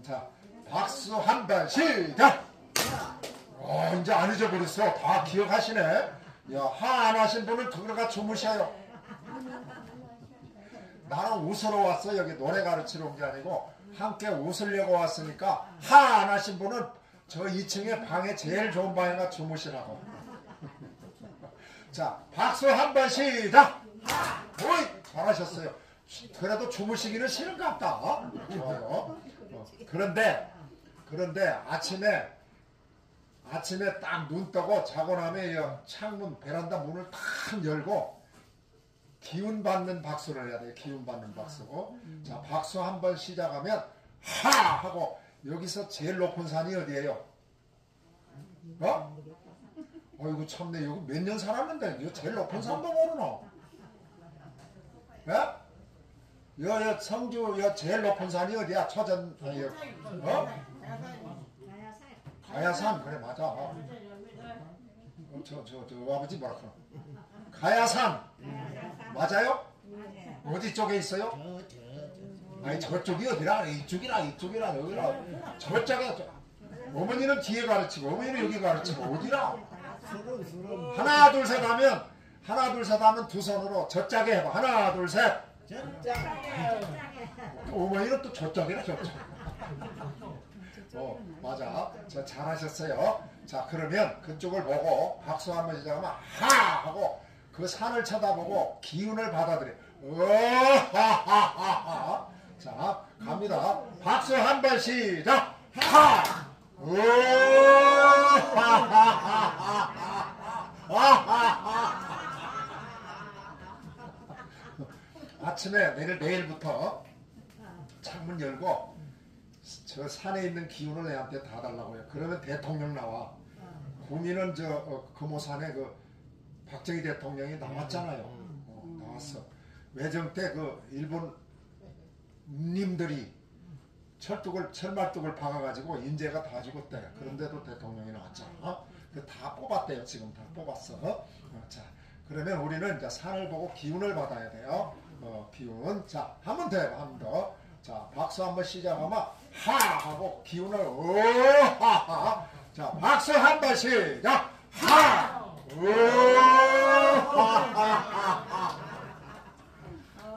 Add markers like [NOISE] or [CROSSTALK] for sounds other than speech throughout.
자, 박수 한 번 시작! 어, 이제 안 잊어버렸어. 다 기억하시네. 야, 하 안 하신 분은 들어가 주무셔요. 나는 웃으러 왔어. 여기 노래 가르치러 온 게 아니고 함께 웃으려고 왔으니까 하 안 하신 분은 저 2층에 방에 제일 좋은 방에가 주무시라고. 자, 박수 한 번 시작! 오이! 잘하셨어요. 그래도 주무시기는 싫은가 보다. 좋아요. 어, 그런데, 그런데 아침에, 아침에 딱눈 뜨고 자고 나면 이 창문, 베란다 문을 탁 열고 기운 받는 박수를 해야 돼요. 기운 받는 박수. 자, 박수 한 번 시작하면 하! 하고 여기서 제일 높은 산이 어디예요? 어? 어이구 참내 여기 몇 년 살았는데 이거 제일 높은 산도 모르노? 예? 여, 여 성주 여 제일 높은 산이 어디야? 초전 아, 여, 어? 가야산 그래 맞아. 어, 저 저 저 아버지 뭐라 그러? 가야산 맞아요? 어디 쪽에 있어요? 아니 저쪽이 어디라 이쪽이라 이쪽이라 여기라 저쪽에 저, 어머니는 뒤에 가르치고 어머니는 여기 가르치고 어디라? 하나 둘 셋 하면 하나 둘 셋 하면 두 손으로 저짝에 해봐 하나 둘 셋. 어머니는 또 저쪽이라 저쪽. 어 맞아. 자 잘하셨어요. 자 그러면 그쪽을 보고 박수 한번 시작하면 하 하고 그 산을 쳐다보고 기운을 받아들여. 어하하하하. 자 갑니다. 박수 한 번 시작. 하. 어하하하하. 아침에 내일 내일부터 창문 열고 저 산에 있는 기운을 애한테 다 달라고요. 그러면 대통령 나와. 구미는 저 어, 금호산에 그 박정희 대통령이 나왔잖아요. 어, 나왔어. 외정 때 그 일본 님들이 철뚝을 철말뚝을 박아가지고 인재가 다 죽었대. 그런데도 대통령이 나왔잖아. 그다 뽑았대요. 지금 다 뽑았어. 어, 자, 그러면 우리는 이제 산을 보고 기운을 받아야 돼요. 어, 기운. 자, 한 번 더 해봐. 한 번 더. 자, 박수 한번 시작하면 하 하고 기운을 어하하. 자, 박수 한 번 시작. 하.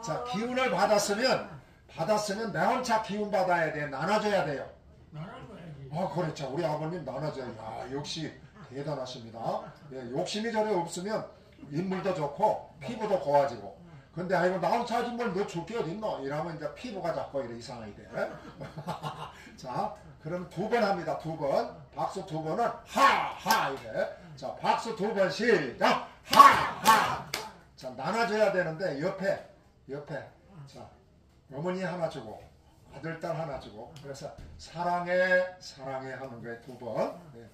자, 기운을 받았으면 받았으면 내 혼자 기운 받아야 돼. 나눠줘야 돼요. 아, 그렇죠. 우리 아버님 나눠줘야 돼. 아, 역시 대단하십니다. 예, 욕심이 저래 없으면 인물도 좋고 피부도 고와지고. 근데 아이고 나 혼자 하지 뭘너 줄게 어딨노? 이러면 이제 피부가 자꾸 이래 이상하게 돼. [LAUGHS] 자, 그럼 두 번 합니다. 두 번. 박수 두 번은 하하 이래. 자, 박수 두 번 시작. 하하. 자, 나눠줘야 되는데 옆에 옆에 자 어머니 하나 주고 아들 딸 하나 주고 그래서 사랑해 사랑해 하는 거에 두 번. 예.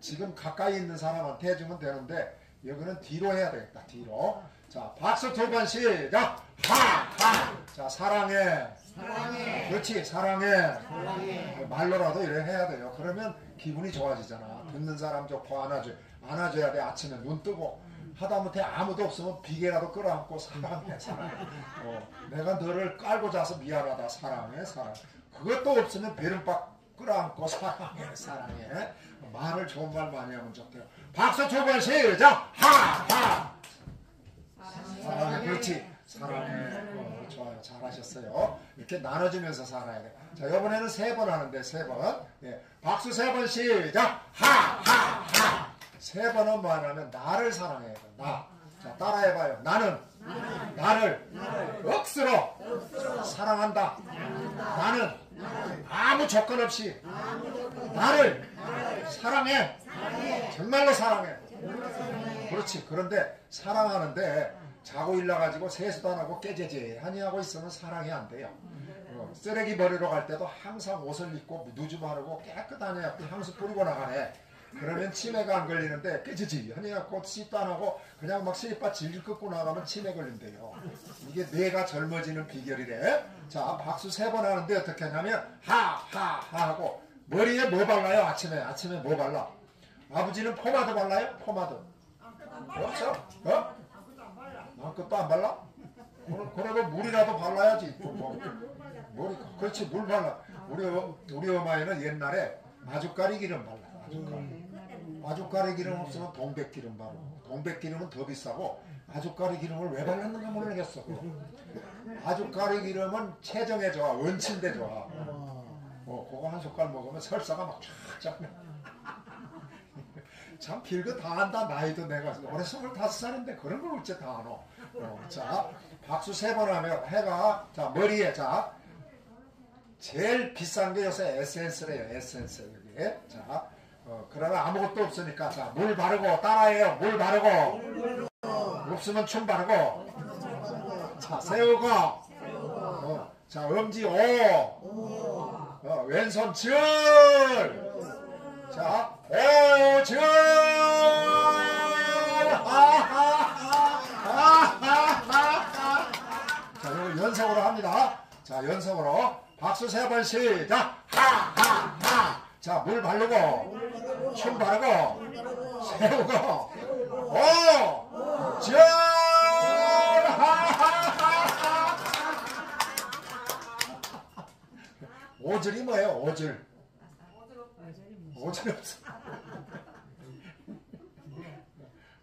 지금 가까이 있는 사람한테 해주면 되는데 여기는 뒤로 해야 되겠다. 뒤로. 자, 박수 두번 시작. 하 하. 자, 사랑해. 사랑해. 그렇지, 사랑해. 사랑해. 말로라도 이래 해야 돼요. 그러면 기분이 좋아지잖아. 듣는 사람 좋고 안아줘. 안아줘야 돼. 아침에 눈 뜨고. 하다못해 아무도 없으면 비계라도 끌어안고 사랑해, 사랑해. 어, 내가 너를 깔고 자서 미안하다. 사랑해, 사랑. 그것도 없으면 베름박 끌어안고 사랑해, 사랑해. 말을 좋은 말 많이 하면 좋대요. 박수 두번 시작. 하하. 사랑해. 그렇지. 사랑해. 어, 좋아요. 잘하셨어요. 이렇게 나눠주면서 살아야 돼. 자, 이번에는 세 번 하는데, 세 번. 예. 박수 세 번 시작! 하! 하! 하! 세 번은 뭐 하냐면, 나를 사랑해야 돼. 나. 자, 따라해봐요. 나는, 나를, 억수로, 사랑한다. 나는, 아무 조건 없이, 나를, 사랑해. 정말로 사랑해. 그렇지. 그런데 사랑하는데 자고 일어나가지고 세수도 안 하고 깨재재하니 하고 있으면 사랑이 안 돼요. 어, 쓰레기 버리러 갈 때도 항상 옷을 입고 누주 바르고 깨끗하니 하고 향수 뿌리고 나가네. 그러면 치매가 안 걸리는데 꾀죄죄하니 하고 씻도 안 하고 그냥 막 슬리퍼 질질 끄고 나가면 치매 걸린대요. 이게 뇌가 젊어지는 비결이래. 자 박수 세 번 하는데 어떻게 하냐면 하하하 하고 머리에 뭐 발라요 아침에 아침에 뭐 발라? 아버지는 포마드 발라요? 포마드. 없어? 어? 아무것도 안 발라? 그래- 그래도 물이라도 발라야지. 좀 뭐. 머리, 그렇지, 물 발라. 우리 어- 우리 엄마에는 옛날에 마주가리 기름 발라. 마주가리. 기름 없으면 동백 기름 바르고 동백 기름은 더 비싸고 마주가리 기름을 왜 발랐는가 모르겠어. 마주가리 기름은 체정에 좋아, 원친대 좋아. 어, 그거 한 숟갈 먹으면 설사가 막쫙 잡네. 참 별거 다 한다 나이도 내가 올해 스물다섯 살인데 그런 걸 어째 다 아노. 어, 자 박수 세 번 하면 해가 자 머리에 자. 제일 비싼 게 요새 에센스래요 에센스 여기. 자 어, 그러면 아무것도 없으니까 자 물 바르고 따라해요. 물 바르고. 없으면 춤 바르고. 자 세우고 어, 자 엄지 오. 어, 왼손 줄 자, 오줄! 자, 이거 연속으로 합니다. 자, 연속으로. 박수 세 번 시작! 하하하! 자, 물 바르고, 춤 바르고, 세우고, 오! 줄! 하하하! 오줄이 뭐예요? 오줄. 오줄 없어.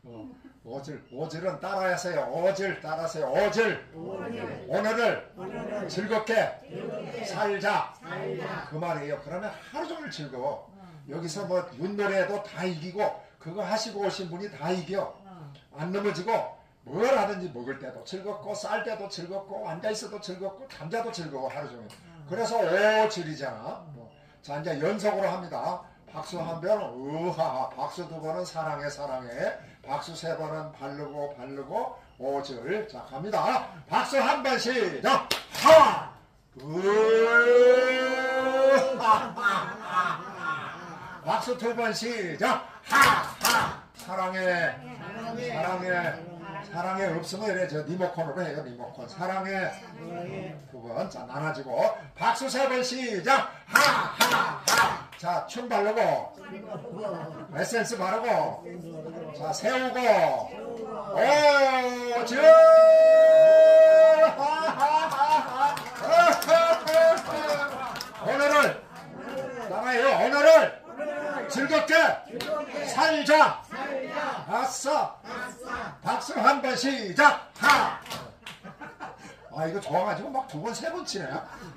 어, 오줄, 오줄은 따라하세요. 오줄 따라하세요. 오줄. 오늘을 즐겁게 살자. 그 말이에요. 그러면 하루 종일 즐거워. 여기서 뭐 윷놀이해도 다 이기고 그거 하시고 오신 분이 다 이겨. 안 넘어지고 뭘 하든지 먹을 때도 즐겁고 쌀 때도 즐겁고 앉아 있어도 즐겁고 감자도 즐거워 하루 종일. 그래서 오줄이잖아. 뭐. 자 이제 연속으로 합니다. 박수 한 번, 우하. 박수 두 번은 사랑해, 사랑해. 박수 세 번은 바르고, 바르고, 오줄. 자, 갑니다. 박수 한 번 시작! 하! 우하! 박수 두 번 시작! 하! 하! 사랑해, 사랑해. 사랑해 없으면 이래 저 리모컨으로 해요 리모컨 사랑해 두번 자 나눠지고 박수 세 번 시작 하하하 자 춤 바르고 에센스 바르고 자 세우고 오주 오늘을 따라해요 오늘을 즐겁게 살자. 아싸. 박수 한 번 시작 하! 아 이거 좋아가지고 막 두 번 세 번 치네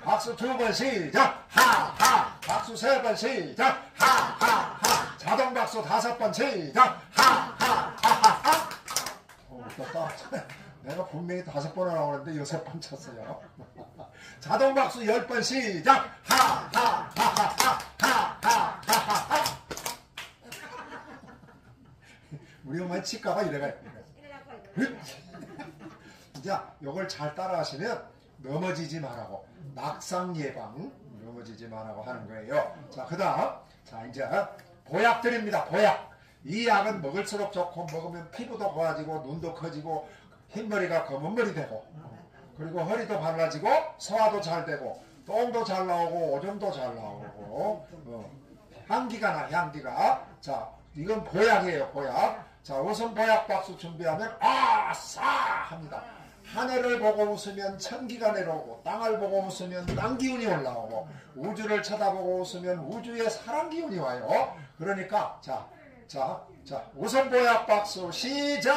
박수 두 번 시작 하하 박수 세 번 시작 하하하 자동 박수 다섯 번 시작 하하하하하 어 웃겼다 내가 분명히 다섯 번 하라고 했는데 여섯 번 쳤어요 자동 박수 열 번 시작 하하하하하하하하하 우리 엄마 칠까봐 이래가 자, 요걸 잘 따라하시면 넘어지지 말라고 낙상 예방 넘어지지 말라고 하는 거예요. 자, 그다음 자 이제 보약 드립니다. 보약. 이 약은 먹을수록 좋고 먹으면 피부도 좋아지고 눈도 커지고 흰머리가 검은 머리 되고 그리고 허리도 발라지고 소화도 잘 되고 똥도 잘 나오고 오줌도 잘 나오고 어, 향기가 나 향기가 자 이건 보약이에요 보약 자 우선 보약 박수 준비하면 아싸 합니다 하늘을 보고 웃으면 천기가 내려오고 땅을 보고 웃으면 땅 기운이 올라오고 우주를 쳐다보고 웃으면 우주의 사랑 기운이 와요 그러니까 자 자, 자, 우선 보약 박수 시작!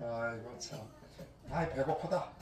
아이고 참, 아이 배고프다.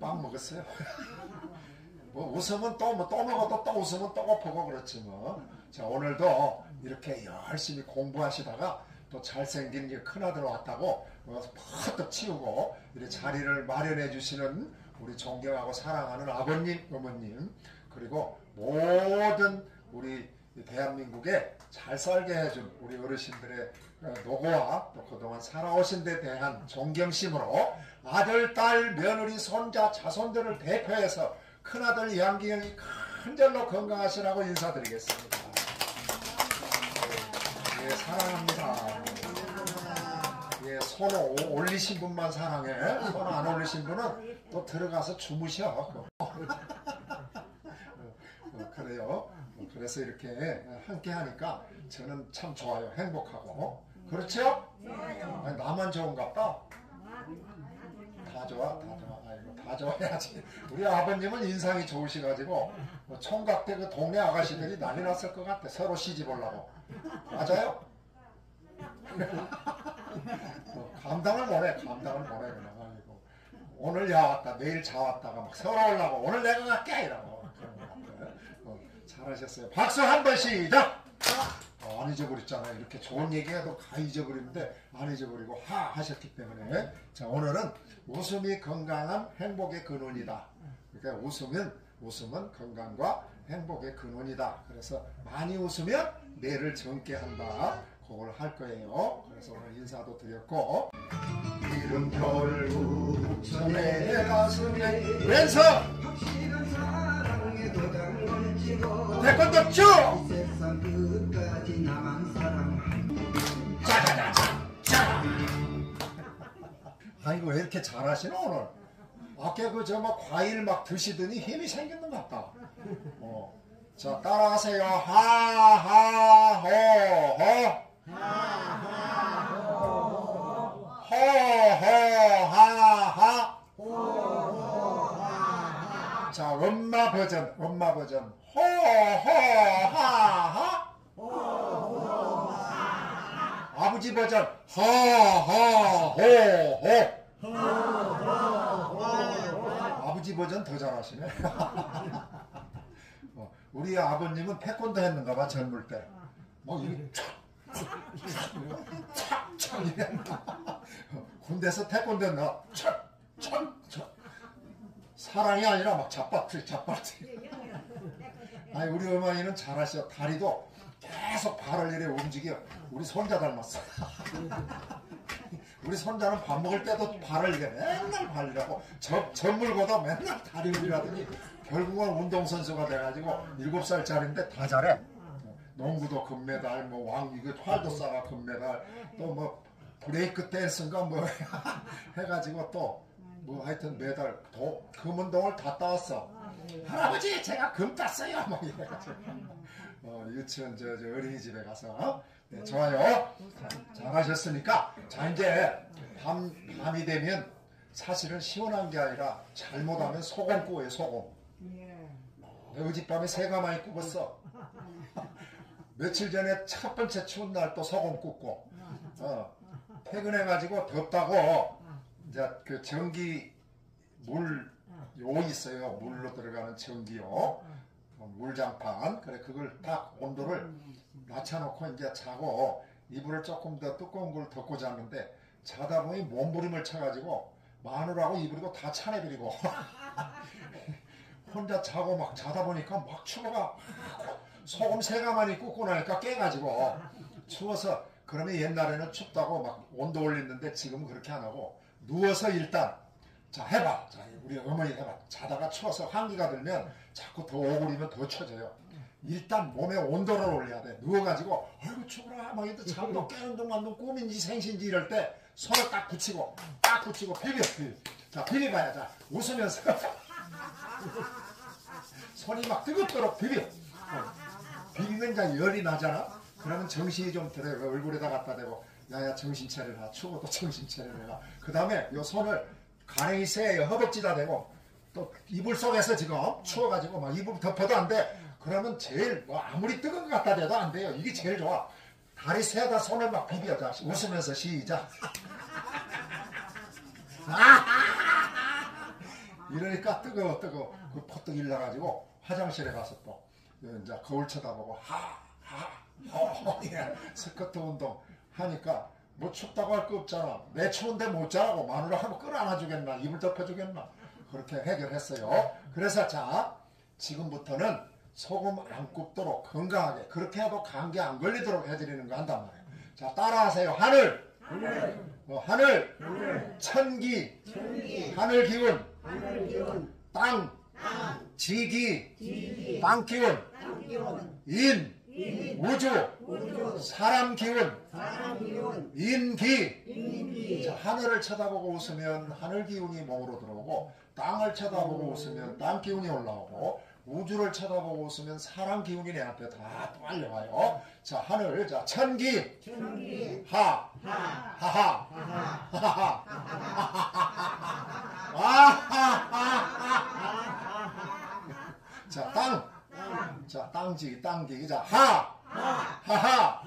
빵 먹었어요. [LAUGHS] 뭐 웃으면 또 뭐 또 먹어도 또 웃으면 또 고프고 그렇지 뭐. 자 오늘도 이렇게 열심히 공부하시다가 또 잘생긴 게 큰아들 왔다고 뭐 팍떡 치우고 이렇게 자리를 마련해 주시는 우리 존경하고 사랑하는 아버님, 어머님 그리고 모든 우리 대한민국에 잘 살게 해준 우리 어르신들의 어, 노고와 또 그동안 살아오신 데 대한 존경심으로 아들, 딸, 며느리, 손자, 자손들을 대표해서 큰아들 양기영이 큰절로 건강하시라고 인사드리겠습니다. 예, 사랑합니다. 예, 손 오- 올리신 분만 사랑해. 손 안 올리신 분은 또 들어가서 주무셔. [LAUGHS] 그래요. 그래서 이렇게 함께 하니까 저는 참 좋아요. 행복하고. 그렇죠? 아니, 나만 좋은갑다. 다 좋아, 다 좋아. 아이고, 다 좋아야지. 우리 아버님은 인상이 좋으셔가지고 뭐 총각 때 그 동네 아가씨들이 난리 났을 것 같아. 서로 시집 올라고. 맞아요? 어, 감당을 못해, 감당을 못해 그냥. 아이고. 오늘 야 왔다, 내일 자 왔다가 막 서로 올라고 오늘 내가 갈게 이러고. 어, 잘하셨어요. 박수 한 번 시작. 어, 안 잊어버렸잖아요. 이렇게 좋은 얘기해도 다 잊어버리는데 안 잊어버리고 하 하셨기 때문에 자 오늘은 웃음이 건강한 행복의 근원이다. 그러니까 웃으면 웃음은 건강과 행복의 근원이다. 그래서 많이 웃으면 뇌를 젊게 한다. 그걸 할 거예요. 그래서 오늘 인사도 드렸고 이름 결국 전에 가슴에 왼손 태권도 쭉 짜자자자 아이고 왜 이렇게 잘하시나 오늘? 아까 그저 막 과일 막 드시더니 힘이 생겼는 것 같다. 어. 자 따라하세요. 하하호호. 호호하하 자 엄마 버전 엄마 버전 호호하하 아버지 버전 하하호호 아버지 버전 더 잘하시네 어, 우리 아버님은 태권도 했는가 봐 젊을 때 뭐 이렇게 촥촥 이랬나 군대에서 태권도 했나 촥촥 촥 사랑이 아니라 막 잡바트 잡바트 아니 우리 어머니는 잘하셔. 다리도 계속 발을 이래 움직여. 우리 손자 닮았어. 우리 손자는 밥 먹을 때도 발을 이래 맨날 발이라고 저, 전물보다 맨날 다리 울리라더니 결국은 운동선수가 돼가지고 일곱 살짜리인데 다 잘해. 농구도 금메달 뭐 왕 이거 활도 쏴가 금메달. 또 뭐 브레이크 댄스인가 뭐 [LAUGHS] 해가지고 또 뭐 하여튼 메달 도 금운동을 다 따왔어. 할아버지 제가 금 땄어요. 막 이래가지고. 어, 유치원 저, 저 어린이집에 가서. 네, 좋아요. 자, 잘하셨으니까. 자 이제 밤, 밤이 되면 사실은 시원한 게 아니라 잘못하면 소금 구워요 소금. 어젯밤에 새가 많이 굽었어. [LAUGHS] 며칠 전에 첫 번째 추운 날 또 소금 굽고. 어, 퇴근해가지고 덥다고 이제 그 전기 물 요 있어요. 물로 들어가는 전기요. 어, 물장판. 그래 그걸 딱 온도를 낮춰놓고 이제 자고 이불을 조금 더 두꺼운 걸 덮고 잤는데 자다 보니 몸부림을 쳐가지고 마누라고 이불이고 다 차내버리고. [LAUGHS] 혼자 자고 막 자다 보니까 막 추워가. 소금 세가만이 굽고 나니까 깨가지고. 추워서 그러면 옛날에는 춥다고 막 온도 올렸는데 지금은 그렇게 안 하고 누워서 일단 자 해봐. 자 우리 어머니 해봐. 자다가 추워서 환기가 들면 자꾸 더 오그리면 더 쳐져요. 일단 몸에 온도를 올려야 돼. 누워가지고 아이고 추워라. 막 이때 잠도 깨는 동안 너 꿈인지 생신지 이럴 때 손을 딱 붙이고 딱 붙이고 비벼 자 비벼봐야 자 웃으면서 [LAUGHS] 손이 막 뜨겁도록 비벼. 어. 비비면 이제 열이 나잖아? 그러면 정신이 좀 들어요. 얼굴에다 갖다 대고 야야 정신 차려라. 추워도 정신 차려라. 그 다음에 요 손을 가랭이 쇠에 허벅지다 대고 또 이불 속에서 지금 추워가지고 막 이불 덮어도 안 돼. 그러면 제일 뭐 아무리 뜨거운 것 갖다 대도 안 돼요. 이게 제일 좋아. 다리 세다 손을 막 비벼 자. 웃으면서 시작. [LAUGHS] 이러니까 뜨거워 뜨거워. 그 퍼뜩 일나가지고 화장실에 가서 또 이제 거울 쳐다보고 하하하 [LAUGHS] 스커트 운동 하니까 뭐 춥다고 할 거 없잖아. 내 추운데 못 자라고 마누라 하면 끌어안아주겠나? 이불 덮어주겠나? 그렇게 해결했어요. 그래서 자 지금부터는 소금 안 굽도록 건강하게 그렇게 해도 감기 안 걸리도록 해드리는 거 한단 말이에요. 자 따라하세요. 하늘. 어, 하늘. 천기. 하늘 기운. 땅. 지기. 땅 기운. 인. 우주. 사람 기운 인기. 자, 하늘을 쳐다보고 웃으면 하늘 기운이 몸으로 들어오고 땅을 쳐다보고 웃으면 땅 기운이 올라오고 우주를 쳐다보고 웃으면 사랑 기운이 내한테 다 빨려와요. 자, 하늘, 자, 천기, 하, 하하, 하하, 아하하하. 자, 땅, 자, 땅지기, 땅기기, 자, 하, 하하, 하하 하, 아하하하.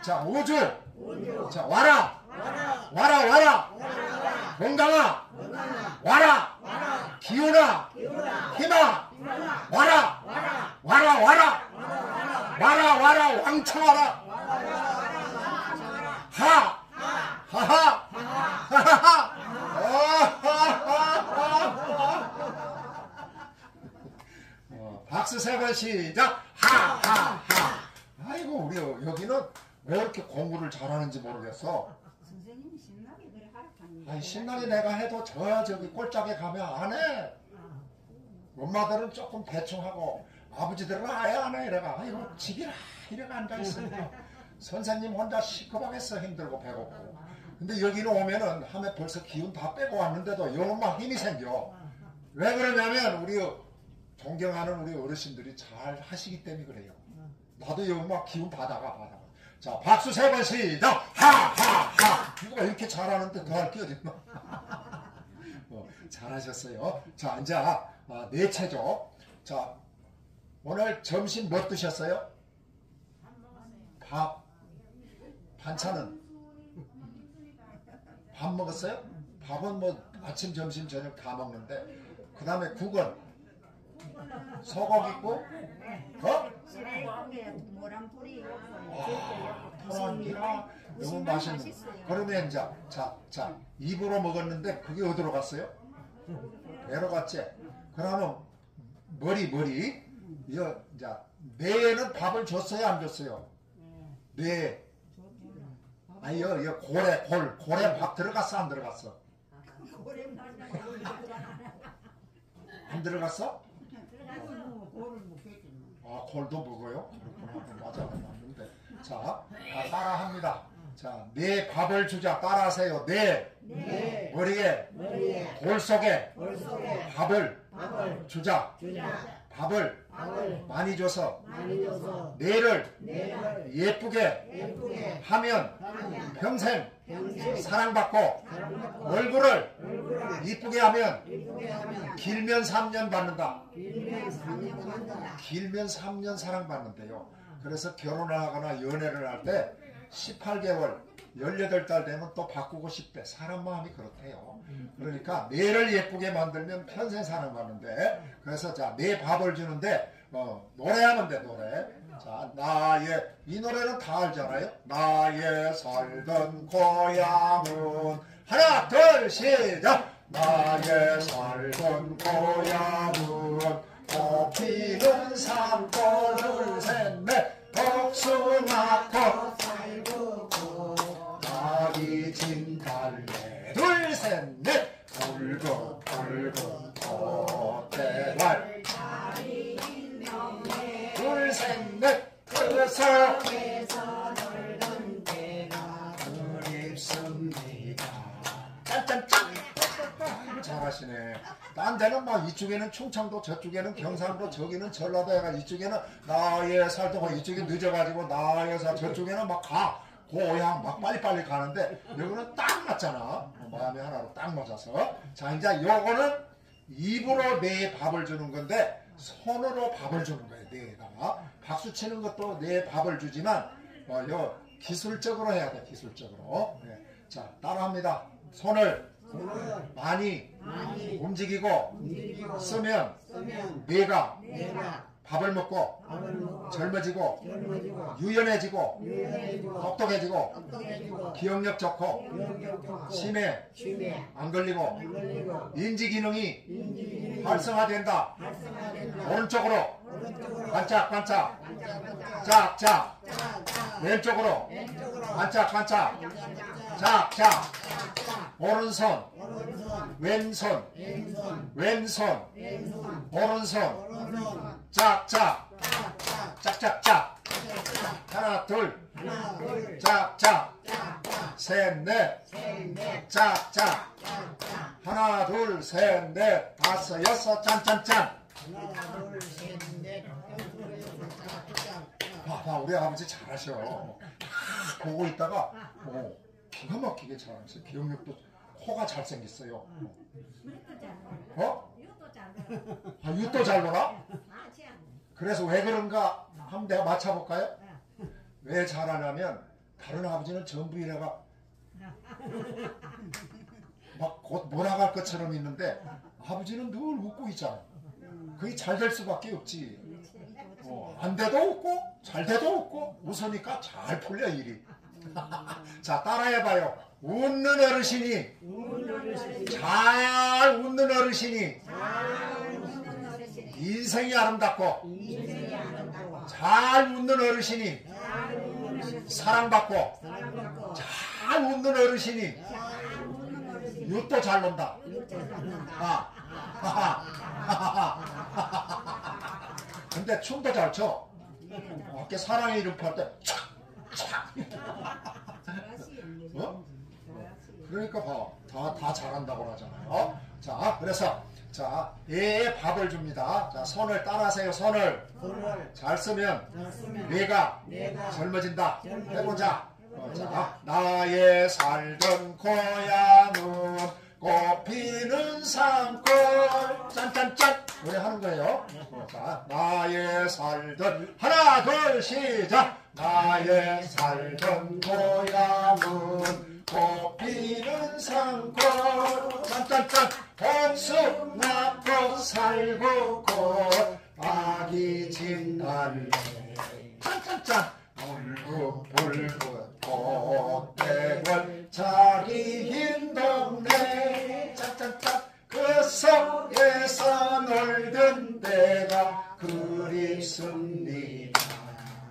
자, 우주, 자, 와라, 와라, 와라, 건강아, 와라, 기운아, 힘아, 와라, 와라, 와라, 와라, 와라, 왕창 와라, 하, 하하, 하하하, 어, 박수 세 번 시작, 하하하. 아이고 우리 여기는 왜 이렇게 공부를 잘하는지 모르겠어. 선생님이 신나게 그래 하락하는 아니 신나게 내가 해도 저 저기 꼴짝에 가면 안 해. 엄마들은 조금 대충 하고 아버지들은 아예 안 해. 이래가 아이고 집이라 이래가 앉아 있으니까 선생님 혼자 시커멓겠어 힘들고 배고프고. 근데 여기는 오면은 하면 벌써 기운 다 빼고 왔는데도 요만 힘이 생겨. 왜 그러냐면 우리 존경하는 우리 어르신들이 잘 하시기 때문에 그래요. 나도 여기 막 기운 받아가 받아가. 자 박수 세 번 시작. 하하하. 누가 이렇게 잘하는데 더할 게 어딨나? 어, 잘하셨어요. 자 이제 아, 네 채죠. 자 오늘 점심 뭐 드셨어요? 밥. 반찬은 밥 먹었어요? 밥은 뭐 아침, 점심, 저녁 다 먹는데 그 다음에 국은 소고기 있고 어? 시래국에 모란 뿌리 토란기라 너무 맛있는 그러면 이제 자, 자 입으로 먹었는데 그게 어디로 갔어요? 배로 갔지? 그러면 머리 머리 이거 이제 뇌에는 밥을 줬어요 안 줬어요? 뇌 아니 여, 여 고래 골 고래 밥 들어갔어 안 들어갔어? 안 들어갔어? 고를 먹겠지 뭐. 아 골도 먹어요? 그렇구나. 맞아 맞는데. 자 아, 따라합니다. 자 내 밥을 주자 따라하세요. 내 네. 머리에 머리에. 골 속에 볼 속에. 밥을 밥을 주자. 주자. 밥을 밥을 많이 줘서 많이 줘서 뇌를 내를 예쁘게 예쁘게 하면 하면 평생 평생 사랑받고 사랑받고 얼굴을 얼굴을 이쁘게 하면 하면 길면 3년 받는다. 빌면 3년 만다. 길면 3년 사랑받는데요. 그래서 결혼을 하거나 연애를 할 때 18개월 18달 되면 또 바꾸고 싶대. 사람 마음이 그렇대요. 그러니까 뇌를 예쁘게 만들면 평생 사랑받는데 그래서 자내 밥을 주는데 어, 노래하면 돼 노래. 자 나의 이 노래는 다 알잖아요. 나의 살던 고향은. 하나 둘 시작! 나의 살던 고향은. 꽃피는 산골 둘셋넷 복숭아꽃. 살고 아기 진 달래. 둘셋넷. 붉은 붉은 꽃대발. 둘셋넷. 그래서 에서 놀던 때가 그립습니다. 짠짠짠. 잘하시네. 딴 데는 막 이쪽에는 충청도 저쪽에는 경상도 저기는 전라도 해가 이쪽에는 나의 살도 이쪽에 늦어가지고 나의 살 저쪽에는 막 가 고향 막 빨리빨리 가는데 여기는 딱 맞잖아. 마음이 하나로 딱 맞아서. 자 이제 요거는 입으로 내 밥을 주는 건데 손으로 밥을 주는 거예요 내에다가. 박수 치는 것도 내 밥을 주지만 어, 요 기술적으로 해야 돼 기술적으로. 네. 자 따라합니다. 손을 많이 많이 움직이고 움직이고 쓰면 쓰면 뇌가 내가 밥을 먹고 젊어지고 유연해지고 똑똑해지고 기억력 좋고 심해 안 걸리고 인지 기능이 활성화된다. 오른쪽으로 반짝반짝. 짝짝. 왼쪽으로 반짝반짝. 짝짝. 오른손 왼손 왼손. 오른손 짝짝 짝짝 짝짝 짝 짝짝 하나 둘. 하나 둘 짝짝. 셋넷. 셋넷 짝짝. 하나 둘 셋 넷. 다섯 여섯. 짠짠짠. 하나 둘셋넷 짝짝짝 봐봐 우리 아버지 잘하셔. 다 보고 있다가 어, 기가 막히게 잘하세요. 기억력도 코가 잘생겼어요. 어? 어? 아 유도 잘 놀아? 그래서 왜 그런가 한번 내가 맞춰볼까요? 왜 잘하냐면 다른 아버지는 전부 이래가 [LAUGHS] 막 곧 몰아갈 것처럼 있는데 아버지는 늘 웃고 있잖아. 그게 잘 될 수밖에 없지. 어, 안 돼도 웃고 잘 돼도 웃고 웃으니까 잘 풀려 일이. [LAUGHS] 자 따라해봐요. 웃는 어르신이. 잘 웃는 어르신이 인생이 아름답고 잘 웃는 어르신이 사랑받고 잘 웃는 어르신이 유또 잘 논다 아, 하하. 근데 춤도 잘 춰. 밖에 사랑의 이름 할때 촥! 촥! 어? 그러니까 봐. 다, 다 잘한다고 하잖아요. 자, 그래서, 자, 얘에 밥을 줍니다. 자, 손을 따라하세요, 손을. 손을 잘 쓰면, 쓰면 내가 내가 젊어진다. 젊어진다. 해보자. 어, 자, 나의 살던 고향은 꽃 피는 산골. 짠짠짠. 노래 하는 거예요. 어, 자, 나의 살던, 하나, 둘, 시작. 나의 살던 고향은 꽃피는 산골. 짠짠짠. 홍수 낳고 살고 꽃 아기 진달래. 짠짠짠. 울긋불긋 꽃대궐 자리 흰 동네 짠짠짠 그 속에서 놀던 때가 그립습니다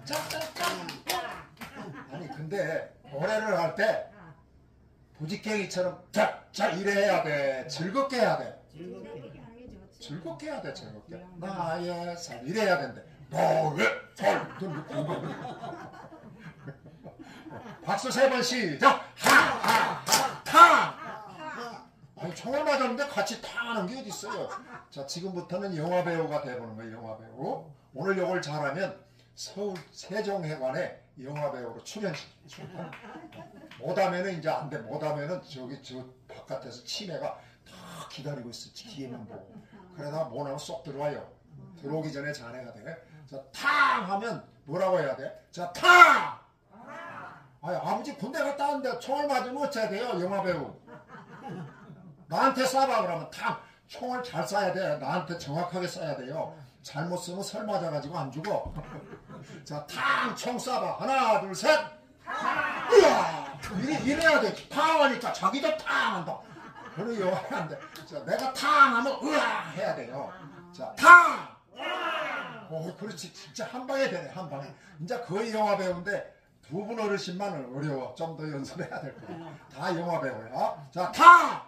짠짠짠 아니 근데 노래를 할때 부지깽이처럼 쫙쫙 이래야 돼. 즐겁게 해야 돼. 즐겁게 즐겁게 해야 돼 즐겁게. 나의 삶 이래야 된대. 너의 삶. [LAUGHS] 박수 세 번 시작. 하하하 탕 아니 총을 맞았는데 같이 탕하는 게 어디 있어요? 자 지금부터는 영화 배우가 돼보는 거예요 영화 배우. 오늘 이걸 잘하면 서울 세종회관에 영화 배우로 출연시켜 못하면은 이제 안돼. 못하면은 저기 저 바깥에서 치매가 다 기다리고 있어. 뒤에만 보고. 그러다 못하면 쏙 들어와요. 들어오기 전에 잘해야 돼자탕 하면 뭐라고 해야 돼 자탕! 아니 아버지 군대 갔다 왔는데 총을 맞으면 어째야 돼요 영화 배우? 나한테 쏴봐 그러면 탕. 총을 잘 쏴야 돼. 나한테 정확하게 쏴야 돼요. 잘못 쓰면 설 맞아가지고 안 죽어 자 탕 총 쏴봐 하나 둘셋. 으아 이래, 이래야 돼. 탕 하니까 자기도 탕 한다. 그런 영화는 안돼. 자 내가 탕 하면 으아 해야 돼요. 자 탕. 오 그렇지. 진짜 한 방에 되네 한 방에. 이제 거의 영화 배우인데 두 분 어르신만은 어려워. 좀 더 연습해야 될 거야. 다 영화 배우야. 자 탕.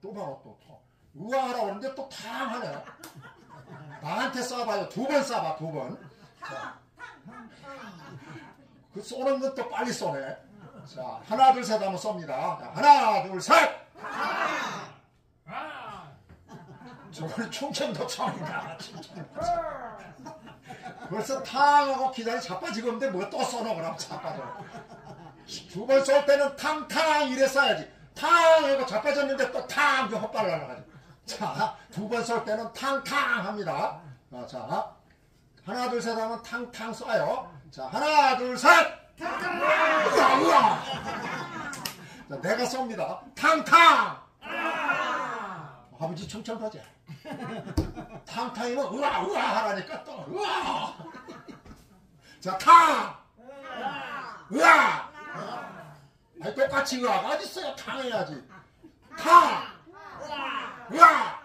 또 봐봐 또 탕. 우아하라고 그러는데 또 탕 하네. 나한테 쏴봐요. 두 번 쏴봐 두 번 그 쏘는 건또 빨리 쏘네. 자 하나 둘셋 하면 쏩니다. 자, 하나 둘 셋! 저거는 충청도 청이다 충청도 청. 벌써 탕하고 기다리 자빠지고 있는데 뭐또 쏘노 그럼 자빠져. 두번 쏠 때는 탕탕 이래 쏴야지. 탕 하고 자빠졌는데 또 탕 헛발 날아가지고. 자 두 번 쏠 때는 탕탕 합니다. 어, 자 하나 둘 셋 하면 탕탕 쏴요. 자 하나 둘셋! 우와 우와! 자, 내가 쏩니다. 탕탕! 아버지 충청도지 탕탕이면 우와 우와 하라니까 또. 우와! 자 탕! 우와! 아니 똑같이 우와가 어딨어요. 탕 해야지. 탕! 우와!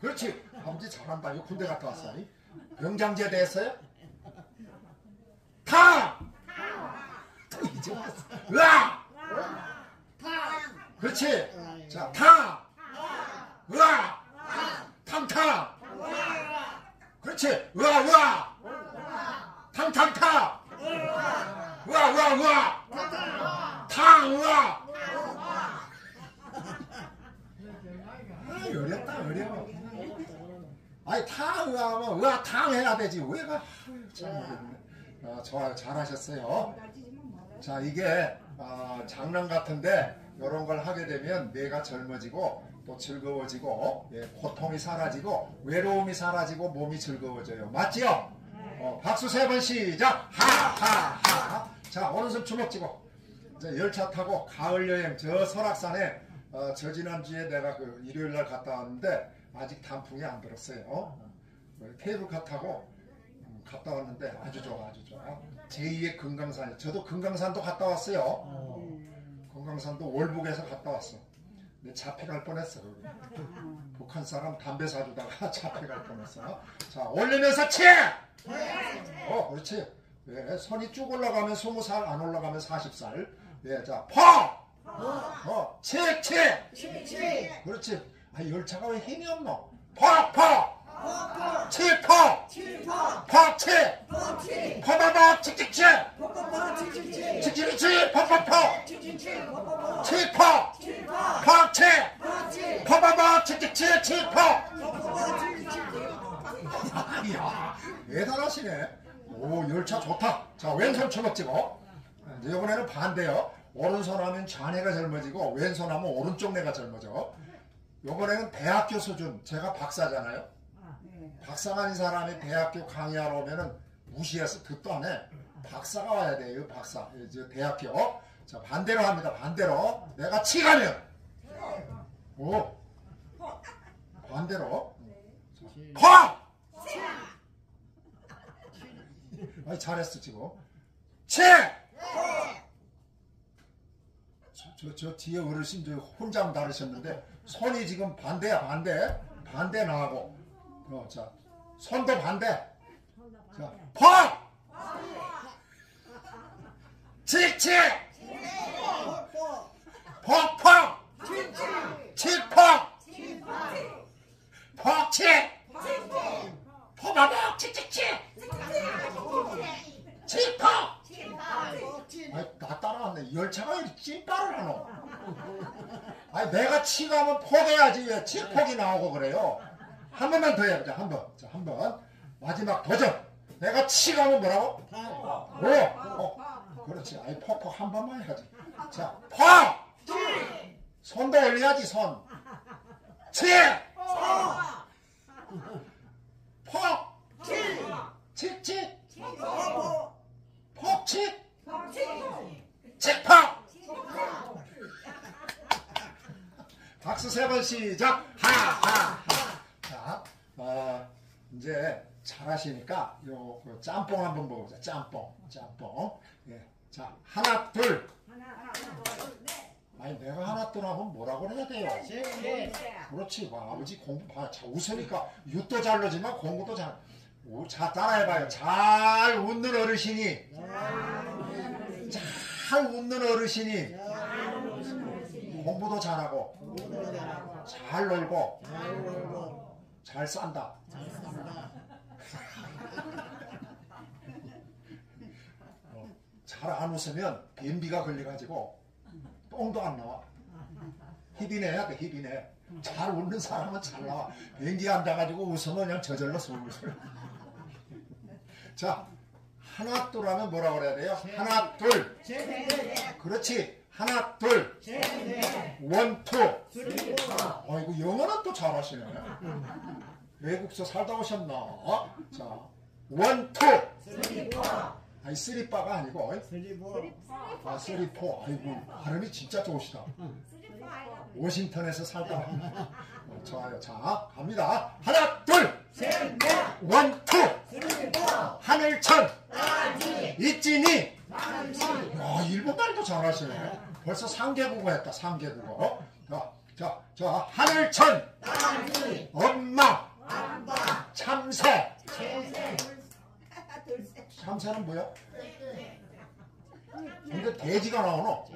그렇지. 아버지 잘한다. 이거 군대 갔다 왔어 이? 병장제대 했어요? 탕! 또 이제 왔어 으아! 그렇지 자 탕! 으아! 탕탕! 그렇지 으아 으아! 탕탕탕! 으아 으아 으아! 탕아 아 어렵다 어려워 아니 탕 하면 으아 탕해야 되지? 왜가. 아, 좋아요 잘하셨어요. 자 이게 아, 장난 같은데 이런 걸 하게 되면 뇌가 젊어지고 또 즐거워지고 예, 고통이 사라지고 외로움이 사라지고 몸이 즐거워져요. 맞지요? 어, 박수 세 번 시작. 하하하. 자 오른손 주먹 쥐고. 이제 열차 타고 가을 여행. 저 설악산에 어, 저 지난주에 내가 그 일요일 날 갔다 왔는데 아직 단풍이 안 들었어요 어, 케이블카 타고 음, 갔다 왔는데 아주 좋아 아주 좋아 제2의 금강산 저도 금강산도 갔다 왔어요 금강산도 월북에서 갔다 왔어 근데 잡혀갈 뻔했어. 북한 사람 담배 사주다가 [LAUGHS] 잡혀갈 뻔했어 자 올리면서 치! 어 그렇지 예, 손이 쭉 올라가면 20살 안 올라가면 40살 예, 자 퍼! 어, 치! 치! 그렇지 아 열차가 왜 힘이 없노 퍼! 퍼! 치! 퍼! 퍼! 치! 퍼버버 칙칙치! 칙칙치! 퍼퍼퍼! 치퍼! 퍼치! 퍼버버 칙칙치! 치퍼! 이야, 대단하시네. 오, 열차 좋다. 자, 왼손 처먹지고. 이제 이번에는 반대요. 오른손 하면 좌뇌가 젊어지고, 왼손 하면 오른쪽 뇌가 젊어져. 이번에는 대학교 수준. 제가 박사잖아요. 박사가 아닌 사람이 대학교 강의하러 오면은 무시해서 듣도 안 해. 박사가 와야 돼요, 박사. 이제 대학교. 자, 반대로 합니다. 반대로. 내가 치가면. 오. 반대로. 퍼! 아니, 잘했어, 지금. 치! 저, 저, 저 뒤에 어르신 저 혼자 다르셨는데 손이 지금 반대야, 반대. 반대 나하고. 어, 자, 손도 반대. 자, 퍼! 칙칙! 폭해야지. 왜 칙폭이 나오고 그래요. 한 번만 더 해보자. 한 번. 자, 한 번. 마지막 도전. 내가 치가면 뭐라고? 오! 어. 그렇지. 아이, 퍽퍽 한 번만 해야지. 자, 퍽! 손도 올려야지, 손. 치! 퍽! 칙칙! 칙퍽! 박수 세 번 시작! 하하하! 자, 어, 이제 잘하시니까 요, 그 짬뽕 한번 먹어보자. 짬뽕, 짬뽕. 예. 자, 하나, 둘. 아니, 내가 하나, 둘 하면 뭐라고 해야 돼요? 그렇지. 봐. 아버지 공부 봐. 자, 웃으니까 윷도 잘 넣지만 공부도 잘. 오, 자, 따라해봐요. 잘 웃는 어르신이. 잘 웃는 어르신이. 공부도 잘하고, 잘 놀고, 잘 싼다. 잘안 웃으면 변비가 걸려가지고 똥도 안 나와. 희비내야 돼, 희비내. 잘 웃는 사람은 잘 나와. 변기 앉아가지고 웃으면 그냥 저절로 술술. 자, 하나, 둘 하면 뭐라 그래야 돼요? 하나, 둘. 그렇지. 하나, 둘. one, two. 아이고, 영어는 또 잘하시네. 외국서 살다 오셨나? 자, one, two. 아니, 쓰리빠가 아니고, 아, three four. 아이고, 발음이 진짜 좋으시다. 워싱턴에서 살다 왔네. 어, 좋아요. 자, 갑니다. 하나, 둘. one, two. 하늘천. いち, に. 야, 일본 말도 잘하시네. 벌써 3개국어 했다, 3개국어. 자, 자, 자, 하늘천. 엄마. 참새. 참새는 뭐야? 근데 돼지가 나오노?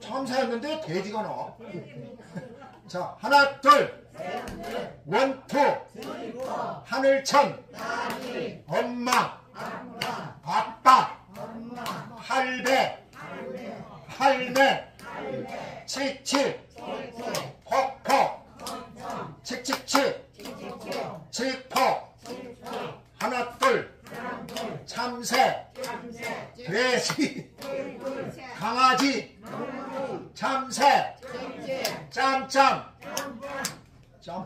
참새였는데 돼지가 나와. 자, 하나, 둘. 원, 투. 하늘천. 엄마. 아빠. 할배. 할매 칙칙 퍽퍽 칙칙칙 칙퍽 하나 둘 참새 돼지 강아지 참새 짬짬. 짬.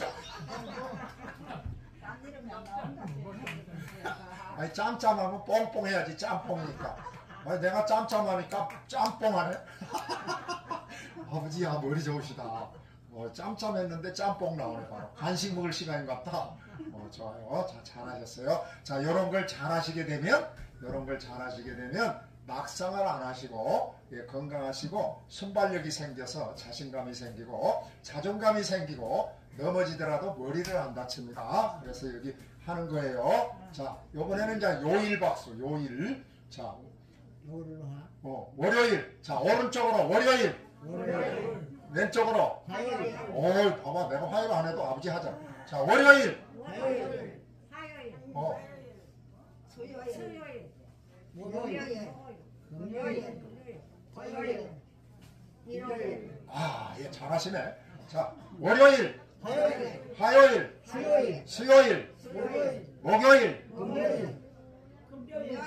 아니 짬짬하면 뽕뽕 해야지 짬뽕이니까 아니 내가 짬짬하니까 짬뽕하네? [LAUGHS] 아버지 야 머리 좋으시다. 어, 짬짬했는데 짬뽕 나오네 바로. 간식 먹을 시간인 것 같다. 어, 좋아요. 자 잘하셨어요. 자 요런 걸 잘하시게 되면 요런 걸 잘하시게 되면 낙상을 안 하시고 예, 건강하시고 순발력이 생겨서 자신감이 생기고 자존감이 생기고 넘어지더라도 머리를 안 다칩니다. 그래서 여기 하는 거예요. 자 요번에는 이제 요일 박수 요일. 자 하? 어, 월요일. 자, 오른쪽으로 월요일. 월요일, 왼쪽으로. 화요일, 오, 봐봐. 내가 화요일 안 해도 아버지 하자. 자, 월요일. 화요일, 어, 수요일, 목요일, 금요일, 토요일, 일요일, 아, 예, 잘하시네. 자, 월요일, 화요일, 화요일, 수요일, 수요일, 목요일, 목요일. 금요일, 금요일,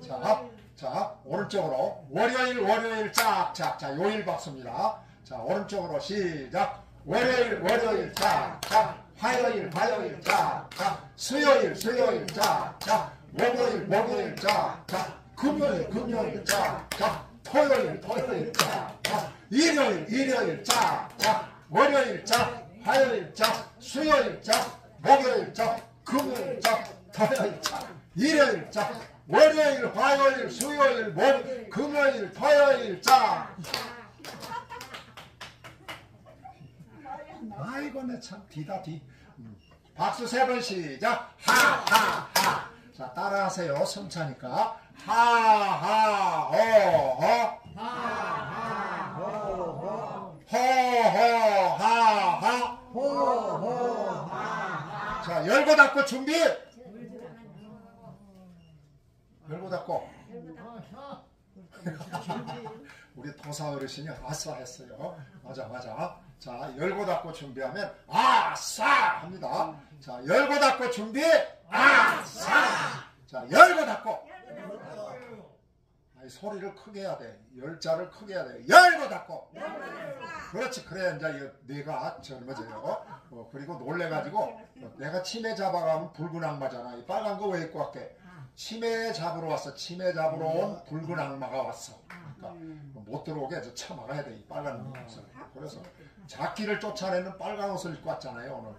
자, 자, 오른쪽으로 월요일, 월요일 짝 짝. 자, 요일 박수입니다. 자, 오른쪽으로 시작. 월요일, 월요일 짝 짝. 화요일, 화요일 짝 짝. 수요일, 수요일 짝 짝. 목요일, 목요일 짝 짝. 금요일, 금요일 짝 짝. 토요일, 토요일 짝 짝. 일요일, 일요일 짝 짝. 월요일 짝. 화요일 짝. 수요일 짝. 목요일 짝. 금요일 짝. 토요일 짝. 일요일 짝. 월요일, 화요일, 수요일, 목, 금요일, 토요일 짝. 아이고 내참 뒤다 뒤. 음. 박수 세 번 시작. 하하하. 자 따라하세요. 성차니까 하하호 호호하하. 자 열고 닫고 준비. 열고 닫고. 우리 도사 어르신이 아싸 했어요. 맞아, 맞아. 자, 열고 닫고 준비하면 아싸 합니다. 자, 열고 닫고 준비 아싸. 자, 열고 닫고. 아니, 소리를 크게 해야 돼. 열자를 크게 해야 돼. 열고 닫고. 그렇지. 그래야 이제 이 뇌가 젊어져요. 어, 그리고 놀래가지고 어, 내가 치매 잡아가면 붉은 악마잖아. 이 빨간 거 왜 입고 왔게? 치매 잡으러 왔어. 치매 잡으러 온 붉은 악마가 왔어. 그러니까 못 들어오게 저 쳐막아야 돼. 이 빨간 옷을. 그래서 자기를 쫓아내는 빨간 옷을 입고 왔잖아요. 오늘.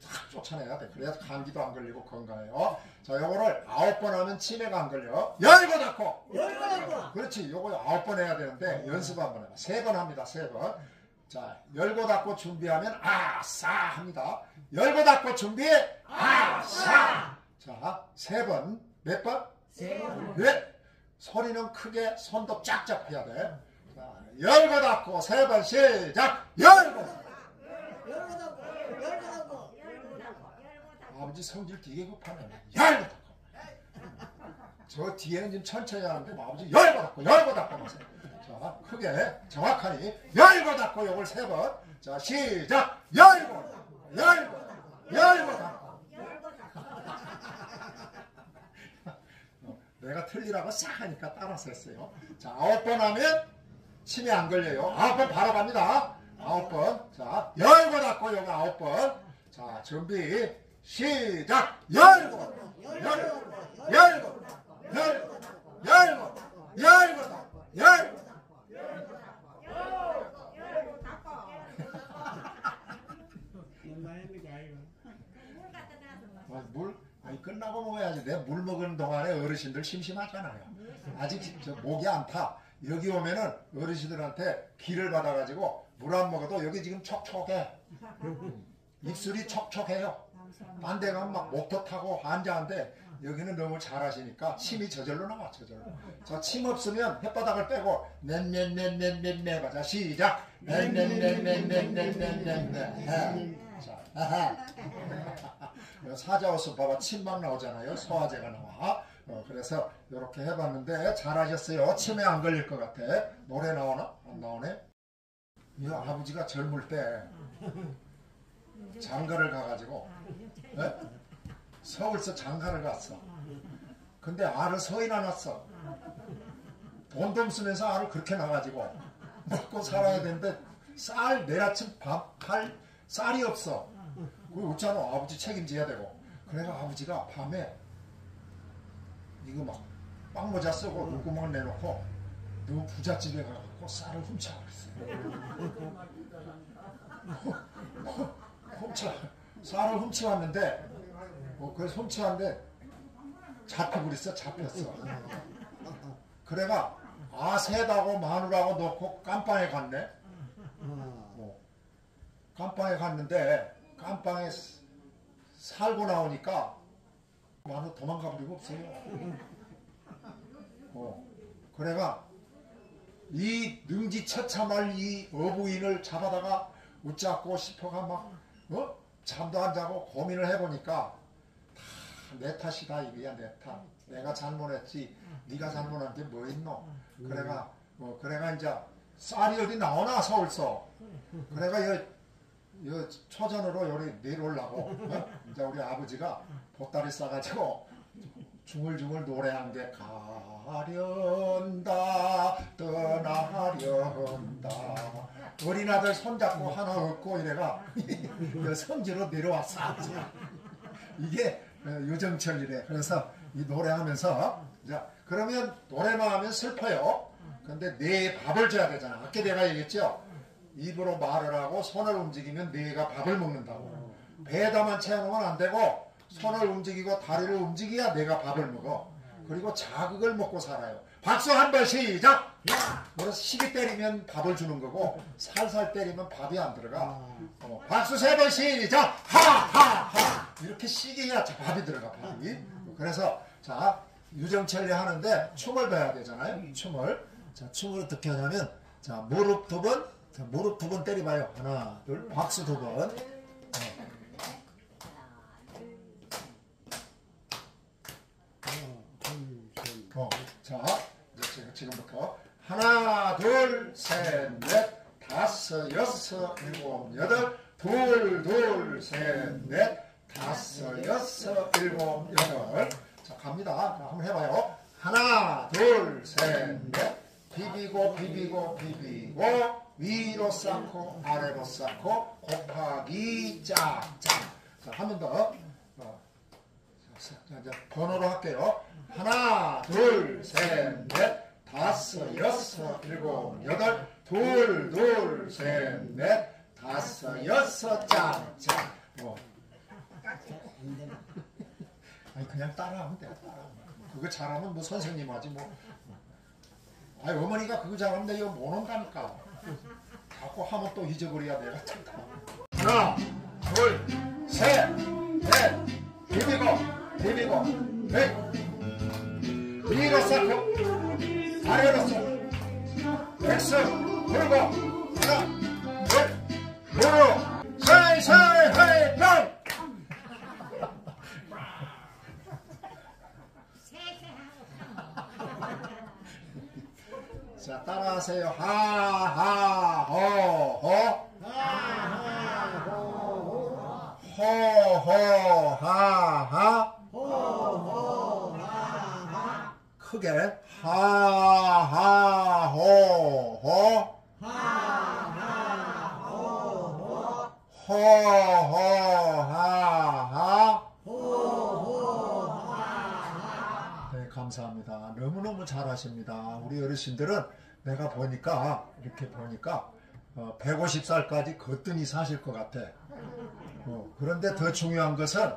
탁 쫓아내야 돼. 그래야 감기도 안 걸리고 건강해요. 자, 요거를 아홉 번 하면 치매가 안 걸려. 열고 닫고. 그렇지. 요거 아홉 번 해야 되는데 연습 한번 해봐. 세 번 합니다. 세 번. 자, 열고 닫고 준비하면 아싸 합니다. 열고 닫고 준비 아싸. 자, 세 번. 몇 번? 네. 소리는 크게 손도 짝짝 해야 돼. 자, 열고 닫고 세 번 시작. 열고. 아버지 성질 되게 급하네. 열고 닫고. 저 뒤에는 지금 천천히 하는데 뭐 아버지 열고 닫고 열고 닫고 하세요. 자, 크게 정확하니 열고 닫고 요걸 세 번. 자, 시작. 열고 열고 열고 닫고. 어, 틀리라고 싹 하니까 따라서 했어요. 자, 아홉 번 하면 치매 안 걸려요. 아홉 번 바로 갑니다. 아홉 번. 자, 열고 닫고 요거 아홉 번. 자, 준비. 시작. 열고 열고 열고 열고 열고 열고 어, 물 아니 끝나고 먹어야지. 내 물 먹는 동안에 어르신들 심심하잖아요. 아직 저 목이 안 타. 여기 오면은 어르신들한테 기를 받아가지고 물 안 먹어도 여기 지금 촉촉해. 입술이 촉촉해요. 딴 데 가면 막 목도 타고 환자한데 여기는 너무 잘하시니까 침이 저절로 나와 저절로. 자침 없으면 혓바닥을 빼고 넷넷넷넷넷넷 가자 시작 나와 어, 그래서 이렇게 해봤는데 잘하셨어요. 치매 안 걸릴 것 같아. 노래 나오나? 안 나오네? 이 아버지가 젊을 때 장가를 가가지고 예? 서울서 장가를 갔어. 근데 알을 서이나 났어. 돈도 없으면서 알을 그렇게 나가지고 먹고 살아야 되는데 쌀 내일 아침 밥 팔 쌀이 없어. 그 없잖아. 아버지 책임져야 되고. 그래가 아버지가 밤에 이거 막 빵모자 쓰고 물구멍을 내놓고 너 부잣집에 가갖고 쌀을 훔쳐버렸어요. 훔쳐 쌀을 훔쳐왔는데 뭐 그래서 훔쳐왔는데 잡혀버렸어 잡혔어. 그래가 아세다고 마누라고 넣고 깜빵에 갔네. 뭐 깜빵에 갔는데 깜빵에 스- 살고 나오니까 마누 도망가 버리고 없어요. 어, 그래가 이 능지 처참할 이 어부인을 잡아다가 웃잡고 싶어가 막 어? 잠도 안 자고 고민을 해보니까 다 내 탓이다 이거야 내 탓. 내가 잘못했지. 네가 잘못한 게 뭐 있노? 그래가 뭐 그래가 이제 쌀이 어디 나오나 서울서. 그래가 여, 여 초전으로 요리 내려오려고 어? 이제 우리 아버지가 보따리 싸가지고 중얼중얼 노래한 게 가련다 떠나련다. 어린 아들 손잡고 하나 얻고 이래가 [LAUGHS] 그 성지로 내려왔어. 이게 어, 유정철이래. 그래서 이 노래하면서 자 그러면 노래만 하면 슬퍼요. 근데 내 밥을 줘야 되잖아. 아까 내가 얘기했죠? 입으로 말을 하고 손을 움직이면 뇌가 밥을 먹는다고. 배에다만 채워놓으면 안 되고 손을 움직이고 다리를 움직여야 내가 밥을 먹어. 그리고 자극을 먹고 살아요. 박수 한 번 시작! 그래서 시기 때리면 밥을 주는 거고 살살 때리면 밥이 안 들어가. 어, 박수 세 번 시작! 하하하! 이렇게 시기야 밥이 들어가 밥이. 그래서 자 유정철이 하는데 춤을 배워야 되잖아요 춤을. 자 춤을 어떻게 하냐면 자 무릎 두번 무릎 두 번 때려봐요. 하나 둘 박수 두 번 어, 자, 이제 지금부터 하나, 둘, 셋, 넷, 다섯, 여섯, 일곱, 여덟, 둘, 둘, 셋, 넷, 다섯, 여섯, 일곱, 여덟. 자, 갑니다. 자, 한번 해봐요. 하나, 둘, 셋, 넷, 비비고, 비비고, 비비고, 위로 쌓고, 아래로 쌓고, 곱하기, 짝, 짝. 자, 한 번 더. 어. 자, 번호로 할게요. 하나, 둘, 셋, 넷, 다섯, 여섯, 일곱, 여덟, 둘, 둘, 셋, 넷, 다섯, 여섯, 짠, 짠. 뭐. 아니 그냥 따라하면 돼. 따라하면. 그거 잘하면 뭐 선생님 하지 뭐. 아니 어머니가 그거 잘하면 내 이거 못 온다니까. 자꾸 하면 또 잊어버려야 내가. 하나, 둘, 셋, 넷, 비비고, 비비고, 넷. 쌓고 아래로 쌓고 X 돌고 하 보니까 이렇게 보니까 어, 150살까지 거뜬히 사실 것 같아 어, 그런데 더 중요한 것은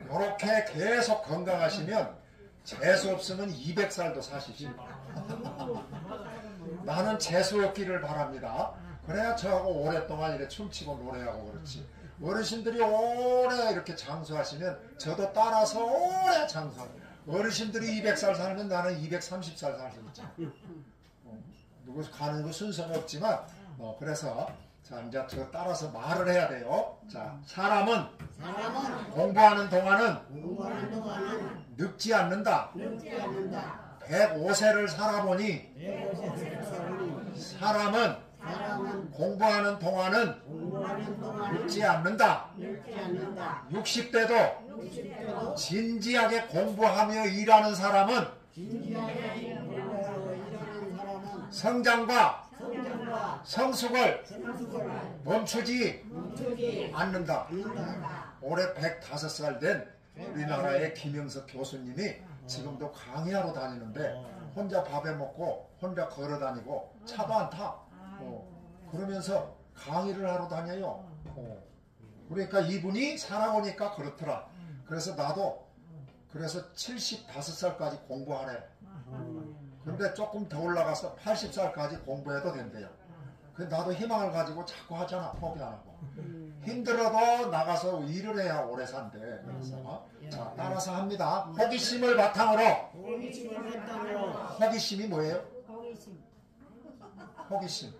이렇게 계속 건강하시면 재수 없으면 200살도 사시십니다. 나는 재수 없기를 바랍니다. 그래야 저하고 오랫동안 이렇게 춤추고 노래하고 그렇지. 어르신들이 오래 이렇게 장수하시면 저도 따라서 오래 장수합니다. 어르신들이 200살 살면 나는 230살 살 수. 어, 누구 가는 거 순서는 없지만 어, 그래서 자, 이제 저 따라서 말을 해야 돼요. 자, 사람은 사람은 공부하는 동안은 공부하는 동안은 늙지 않는다. 늙지 않는다. 105세를 살아보니 사람은 사람은 공부하는 동안은 공부하는 동안은 늙지 않는다. 늙지 않는다. 60대도 60대도 진지하게 공부하며 일하는 사람은 진지하게 공부하고 일하는 사람은 성장과 성장과 성숙을 성숙을 멈추지 멈추지 않는다. 않는다. 올해 105살 된 우리나라의 김영석 교수님이 지금도 강의하러 다니는데 혼자 밥에 먹고 혼자 걸어 다니고 차도 안 타. 어, 그러면서 강의를 하러 다녀요. 어. 그러니까 이분이 살아보니까 그렇더라. 그래서 나도 그래서 75살까지 공부하래. 근데 조금 더 올라가서 80살까지 공부해도 된대요. 그 나도 희망을 가지고 자꾸 하잖아 포기 안 하고. 힘들어도 나가서 일을 해야 오래 산대 그래서. 자 따라서 합니다. 호기심을 바탕으로. 호기심을 바탕으로. 호기심이 뭐예요? 호기심. 호기심.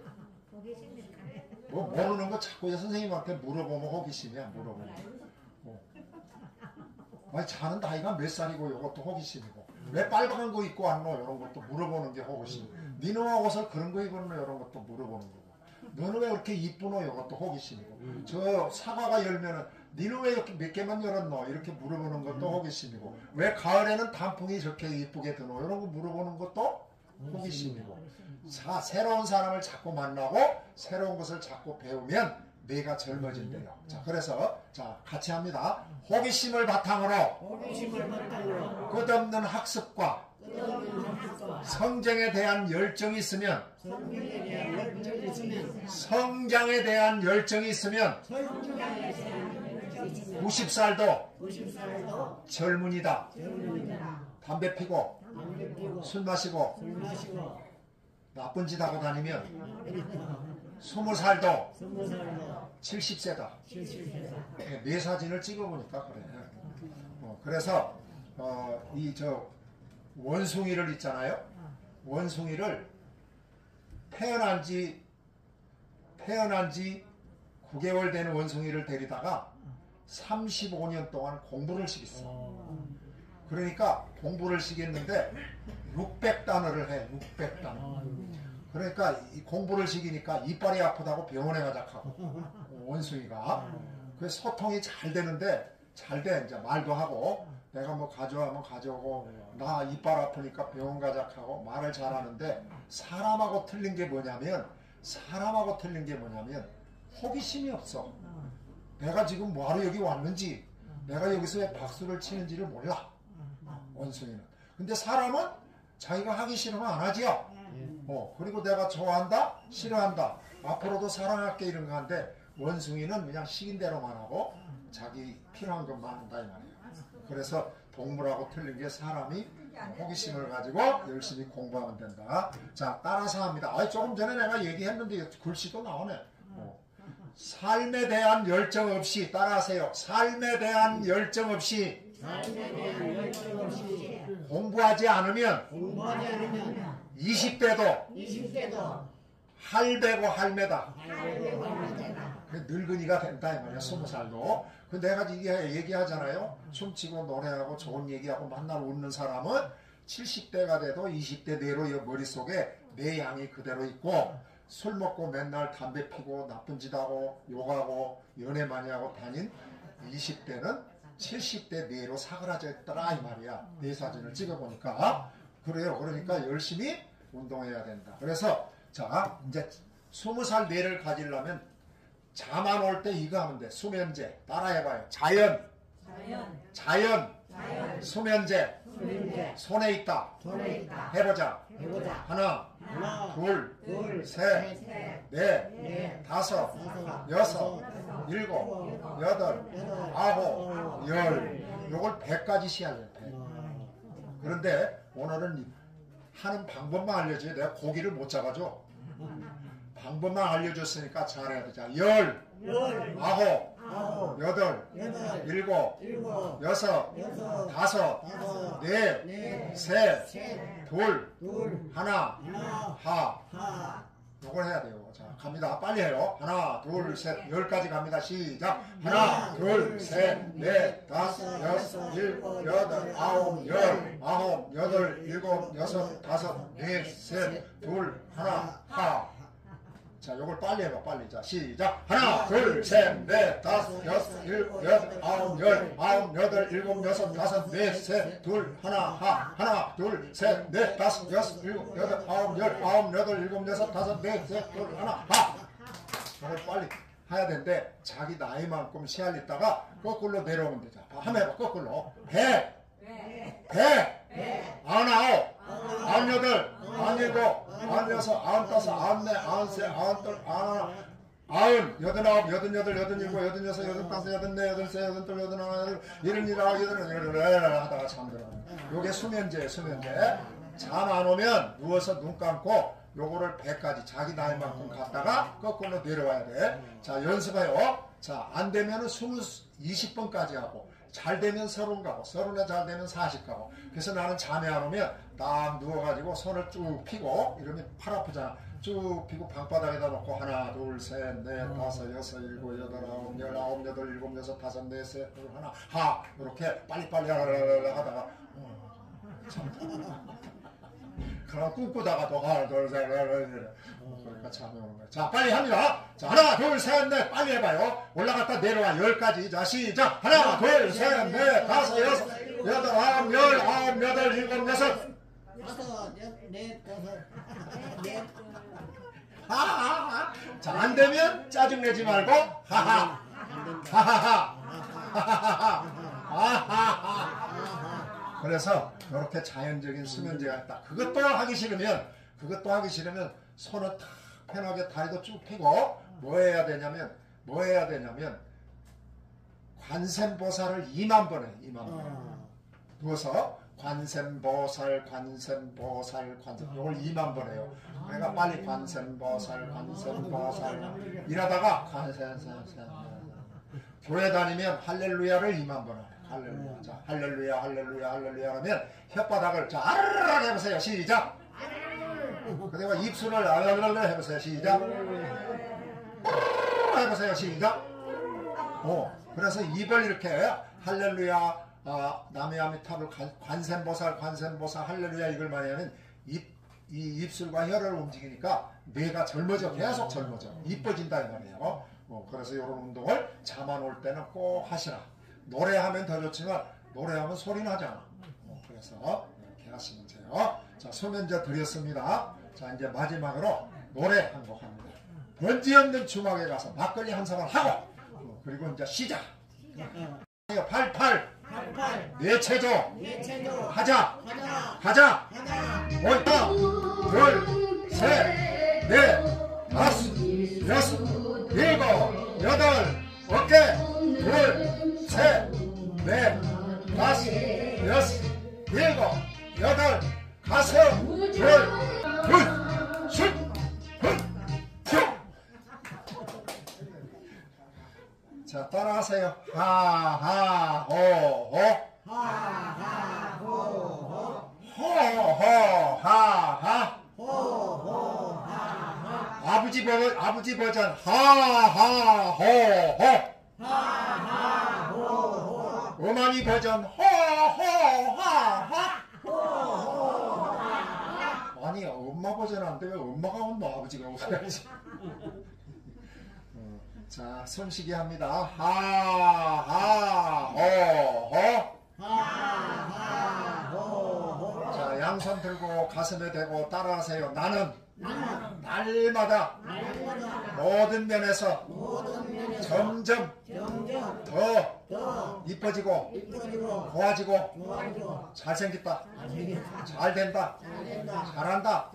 뭐 모르는 거 자꾸 선생님한테 물어보면 호기심이야 물어보면. 어. 아니 자는 나이가 몇 살이고 이것도 호기심이고 왜 빨간 거 입고 왔노? 이런 것도 물어보는 게 호기심 니노와 옷을 그런 거 입었노? 이런 것도 물어보는 거고. 너는 왜 이렇게 이쁘노? 이것도 호기심이고. 저 사과가 열면은 니는 왜 이렇게 몇 개만 열었노? 이렇게 물어보는 것도 호기심이고. 왜 가을에는 단풍이 저렇게 이쁘게 드노? 이런 거 물어보는 것도 호기심이고. 자, 새로운 사람을 자꾸 만나고 새로운 것을 자꾸 배우면 내가 젊어진대요. 자, 그래서 자 같이 합니다. 호기심을 바탕으로 호기심을 바탕으로 끝없는 학습과 끝없는 학습과 성장에 대한 열정이 있으면 성경에 대한 열정이 있으면 성장에 대한 열정이 있으면 성경에 대한 열정이 있으면 90살도 90살도 젊은이다. 젊은이다. 담배 피고 담배 술 마시고 술 마시고 나쁜 짓 하고 다니면 20살도 스무 살도 70세다. 70세다. 내 사진을 찍어보니까 그래. 어, 그래서 어, 이 저 원숭이를 있잖아요. 원숭이를 태어난 지 태어난 지 9개월 된 원숭이를 데리다가 35년 동안 공부를 시켰어. 그러니까 공부를 시켰는데 600단어를 해. 600단어. 그러니까 이 공부를 시키니까 이빨이 아프다고 병원에 가자 하고. [LAUGHS] 원숭이가. 그 소통이 잘 되는데 잘 돼 이제 말도 하고. 내가 뭐 가져가면 가져오고. 나 이빨 아프니까 병원 가자 하고 말을 잘하는데 사람하고 틀린 게 뭐냐면 사람하고 틀린 게 뭐냐면 호기심이 없어. 내가 지금 뭐하러 여기 왔는지 내가 여기서 왜 박수를 치는지를 몰라. 원숭이는. 근데 사람은 자기가 하기 싫으면 안 하지요 어, 그리고 내가 좋아한다? 싫어한다. 앞으로도 사랑할게 이런 거 하는데 원숭이는 그냥 시킨 대로만 하고 자기 필요한 것만 한다 이 말이에요. 그래서 동물하고 틀린 게 사람이 호기심을 가지고 열심히 공부하면 된다. 자, 따라서 합니다. 아, 조금 전에 내가 얘기했는데 글씨도 나오네. 어. 삶에 대한 열정 없이 따라하세요. 삶에 대한 열정 없이 삶에 대한 열정 없이 공부하지 않으면 공부하지 않으면 20대도 20대도 할배고 할매다. 할배고 할매다. 그 늙은이가 된다 이 말이야 스무 살도 그 내가 이게 얘기하잖아요 춤추고 노래하고 좋은 얘기하고 만날 웃는 사람은 70대가 돼도 20대 내로 이 머릿속에 내 양이 그대로 있고 술 먹고 맨날 담배 피고 나쁜 짓 하고 욕하고 연애 많이 하고 다닌 20대는 70대 내로 사그라져 있더라 이 말이야 내 사진을 찍어보니까 그래요 그러니까 열심히 운동해야 된다 그래서 자 이제 20살 뇌를 가지려면 잠안 올 때 이거 하면 돼. 수면제. 따라해봐요. 자연. 자연. 수면제. 수면제. 손에 있다. 손에 있다. 해보자. 해보자. 하나, 하나, 둘, 둘, 셋, 셋, 넷, 넷, 다섯, 다섯, 여섯, 여섯, 일곱, 일곱, 여덟, 여덟, 아홉, 열. 열. 요걸 백까지 시야해. 백. 그런데 오늘은 하는 방법만 알려줘요. 내가 고기를 못 잡아줘. 방법만 알려줬으니까 잘해야 되자. 열, 열, 아홉, 아홉, 여덟, 여덟, 일곱, 일곱, 여섯, 여섯, 다섯, 다섯, 넷, 넷, 셋, 셋, 둘, 둘, 하나, 하나, 하, 하, 요걸 해야 돼요. 자, 갑니다. 빨리 해요. 하나, 둘, 셋, 열까지 갑니다. 시작. 하나, 둘, 셋, 넷, 다섯, 여섯, 일곱, 여덟, 아홉, 열, 아홉, 여덟, 일곱, 여섯, 다섯, 넷, 셋, 둘, 하나, 하. 자, 요걸 빨리 해봐, 빨리. 자, 시작. 하나, 둘, 셋, 넷, 다섯, 여섯, 일곱, 여덟, 아홉, 열, 아홉, 여덟, 일곱, 여섯, 다섯, 넷, 셋, 둘, 하나, 하. 하나, 둘, 셋, 넷, 다섯, 여섯, 일곱, 여덟, 아홉, 열, 아홉, 여덟, 일곱, 여섯, 다섯, 넷, 셋, 둘, 하나, 하. 요걸 빨리 해야 되는데, 자기 나이만큼 시알리다가 거꾸로 내려오면 되죠. 한번 해봐, 거꾸로. 배, 배, 아흔아홉, 아흔여덟, 아흔일곱, 아흔여섯, 아흔다섯, 아흔네, 아흔세, 아흔둘, 아흔하나, 아흔, 여든아홉, 여든여덟, 여든일곱, 여든여섯, 여든다섯, 여든네, 여든세, 여든둘, 여든하나, 여든, 일흔일아홉, 여든여덟, 여든 하다가 잠들어. 요게 수면제, 수면제. 잠 안 오면 누워서 눈 감고 요거를 100까지 자기 나이만큼 갔다가 거꾸로 내려와야 돼. 자, 연습해요. 자, 안 되면은 20, 20번까지 하고 잘 되면 서른 가고 서른에 잘 되면 40 가고 그래서 나는 잠이 안 오면 딱 누워가지고 손을 쭉 펴고 이러면 팔 아프잖아 쭉 펴고 방바닥에다 놓고 하나 둘 셋 넷 다섯 여섯 일곱 여덟 아홉 열 아홉 여덟 일곱 여섯 다섯 넷셋 둘 하나 하 이렇게 빨리빨리 하다가 어, 참. 그럼 꿈꾸다가도 하나 둘셋 그러니까 잠이 오는 거야 자 빨리 합니다 자 하나 둘 셋 넷 빨리 해봐요 올라갔다 내려와 열까지 자 시작 하나 둘 셋 넷 다섯 여섯 여덟 아홉 열 아홉 여덟 일곱 여섯 여섯, 여섯, 넷, 다섯, 넷, 하하하 자 안 되면 짜증내지 말고. 하하 하하하 하하하 하하하 그래서 이렇게 자연적인 수면제가 있다. 그것도 하기 싫으면 그것도 하기 싫으면 손을 탁 편하게 다리도 쭉 펴고 뭐 해야 되냐면 뭐 해야 되냐면 관세음보살을 2만 번 해, 2만 번. 누워서 관세음보살, 관세음보살, 관세 이걸 2만 번 해요. 그러니까 빨리 관세음보살, 관세음보살 이러다가 관세음보살 교회 다니면 할렐루야를 2만 번 해요. 할렐루야. 자, 할렐루야, 할렐루야, 할렐루야 하면 혓바닥을 자, 아르르 해보세요. 시작. 그리고 입술을 아르르 해보세요. 시작. 해보세요. 시작. 어, 그래서 입을 이렇게 할렐루야, 아, 아미타불 관세음보살, 관세음보살, 할렐루야 이걸 많이 하면 입, 이 입술과 혀를 움직이니까 뇌가 젊어져, 계속 젊어져, 이뻐진다 이 말이에요. 어, 그래서 이런 운동을 잠안 올 때는 꼭 하시라. 노래하면 더 좋지만 노래하면 소리 나잖아. 어, 그래서 이렇게 하시면 돼요. 자, 소면제 드렸습니다. 자, 이제 마지막으로 노래 한 곡 합니다. 번지 없는 주막에 가서 막걸리 한 사발 하고 어, 그리고 이제 시작. 팔팔 팔팔, 뇌체조. 하자. 하자. 옳다 자 손시기 합니다. 하하 호 호 자, 양손 들고 가슴에 대고 따라하세요. 나는 날마다 모든 면에서 점점 더더 이뻐지고 좋아지고 잘생겼다. 잘된다. 잘한다.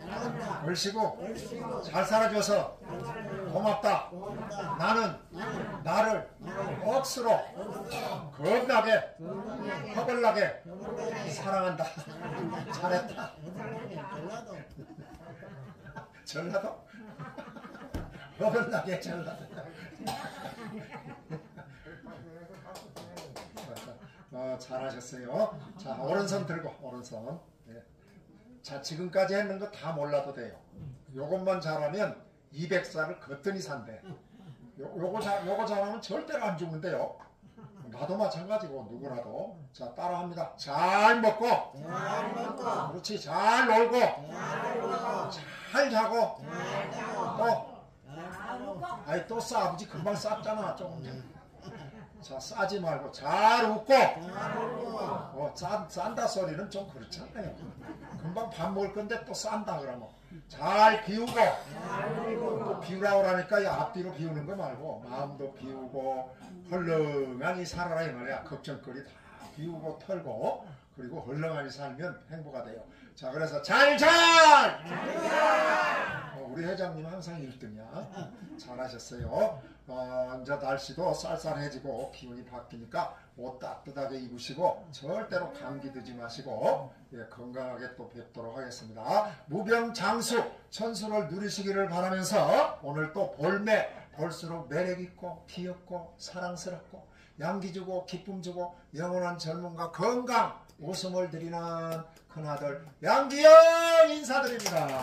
얼씨구. 잘 살아줘서. 고맙다. 나는 나를 억수로 겁나게 허벌나게 사랑한다. [LAUGHS] 잘했다. 전라도? 허벌나게 전라도. 어, 잘하셨어요. 자, 오른손 들고, 오른손. 네. 자, 지금까지 했는 거 다 몰라도 돼요. 요것만 잘하면 200살을 거뜬히 산대. 요, 요거 잘 요거 잘하면 절대로 안 죽는데요. 나도 마찬가지고 누구라도. 자 따라합니다. 잘 먹고. 잘 먹고. 그렇지 잘 놀고. 잘 놀고. 잘 자고. 잘 자고. 또. 잘 먹고 아이 또 싸. 아버지 금방 쌌잖아 조금 자 싸지 말고 잘 웃고. 잘 웃고. 어, 싼, 싼다 소리는 좀 그렇잖아요. 금방 밥 먹을 건데 또 싼다 그러면 잘 비우고. 또 비우라고 그러니까 이 앞뒤로 비우는 거 말고 마음도 비우고 헐렁하니 살아라 이 말이야. 걱정거리 다 비우고 털고 그리고 헐렁하니 살면 행복가 돼요. 자 그래서 잘잘 어, 우리 회장님 항상 1등이야. 잘하셨어요. 어, 이제 날씨도 쌀쌀해지고 기온이 바뀌니까 옷 따뜻하게 입으시고 절대로 감기 드지 마시고 예, 건강하게 또 뵙도록 하겠습니다. 무병장수 천수를 누리시기를 바라면서 오늘 또 볼매 볼수록 매력있고 귀엽고 사랑스럽고 양기 주고 기쁨 주고 영원한 젊음과 건강 웃음을 드리는 큰아들 양기영 인사드립니다.